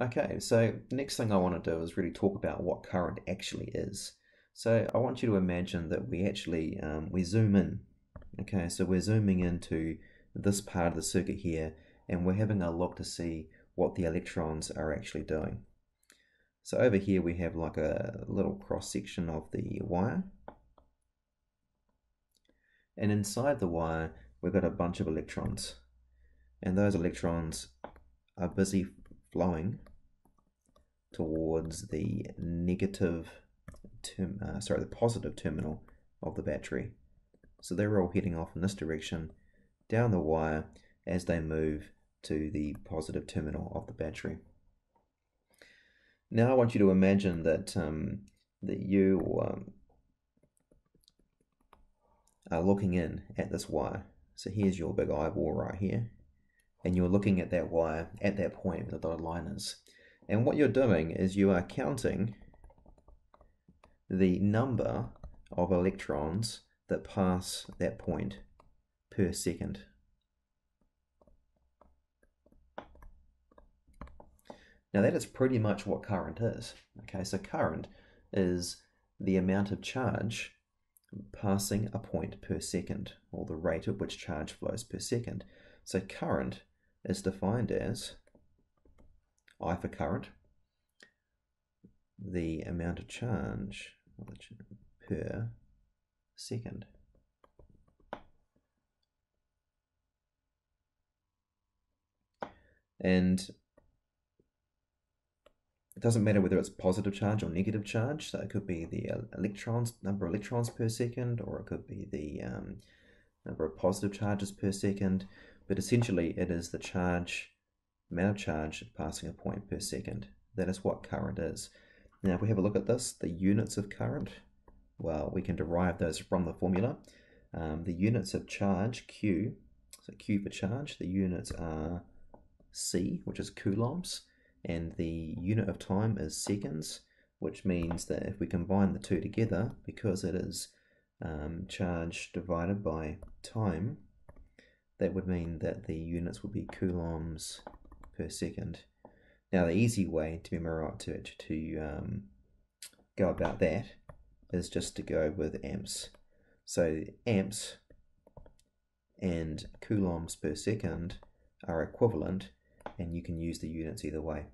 Okay, so next thing I want to do is really talk about what current actually is. So I want you to imagine that we actually, um, we zoom in. Okay, so we're zooming into this part of the circuit here and we're having a look to see what the electrons are actually doing. So over here we have like a little cross section of the wire. And inside the wire we've got a bunch of electrons. And those electrons are busy flowing towards the negative term, uh, sorry, the positive terminal of the battery. So they're all heading off in this direction down the wire as they move to the positive terminal of the battery. Now I want you to imagine that um, that you um, are looking in at this wire. So here's your big eyeball right here, and you're looking at that wire at that point where the dotted line is. And what you're doing is you are counting the number of electrons that pass that point per second. Now that is pretty much what current is. Okay, so current is the amount of charge passing a point per second, or the rate at which charge flows per second. So current is defined as I for current, the amount of charge per second. And it doesn't matter whether it's positive charge or negative charge. So it could be the electrons, number of electrons per second, or it could be the um, number of positive charges per second. But essentially, it is the charge amount of charge passing a point per second. That is what current is. Now, if we have a look at this, the units of current, well, we can derive those from the formula. Um, the units of charge, Q, so Q for charge, the units are C, which is coulombs, and the unit of time is seconds, which means that if we combine the two together, because it is um, charge divided by time, that would mean that the units would be coulombs per second. Now the easy way to memorize to to um, go about that is just to go with amps. So amps and coulombs per second are equivalent and you can use the units either way.